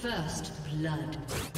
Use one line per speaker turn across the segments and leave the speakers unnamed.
First blood.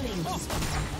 Killing. Shut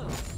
아!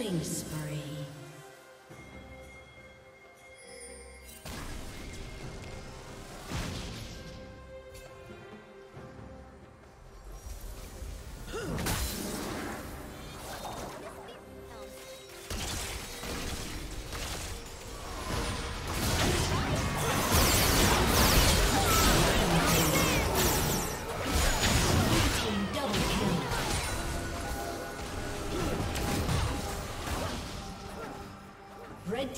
Killing spree.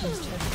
Team's turret.